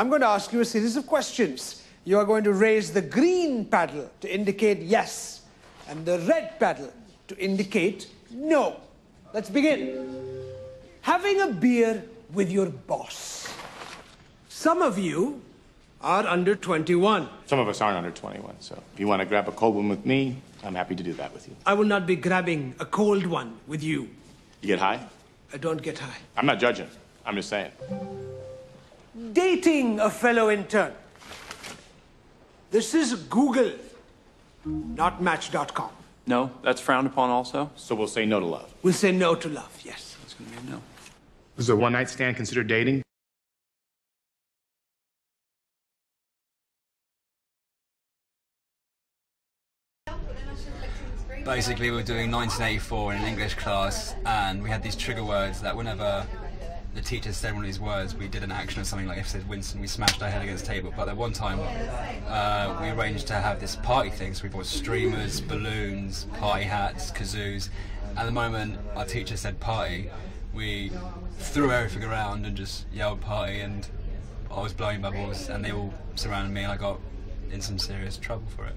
I'm going to ask you a series of questions. You are going to raise the green paddle to indicate yes, and the red paddle to indicate no. Let's begin. Having a beer with your boss. Some of you are under 21. Some of us aren't under 21, so if you want to grab a cold one with me, I'm happy to do that with you. I will not be grabbing a cold one with you. You get high? I don't get high. I'm not judging. I'm just saying. Dating a fellow intern. This is Google, not Match.com. No, that's frowned upon also. So we'll say no to love. We'll say no to love, yes. It's going to be a no. Is a one night stand considered dating? Basically, we were doing 1984 in an English class, and we had these trigger words that whenever the teacher said one of these words, we did an action or something like if it said Winston, we smashed our head against the table. But at one time, uh, we arranged to have this party thing, so we bought streamers, balloons, party hats, kazoos. At the moment our teacher said party, we threw everything around and just yelled party, and I was blowing bubbles, and they all surrounded me, and I got in some serious trouble for it.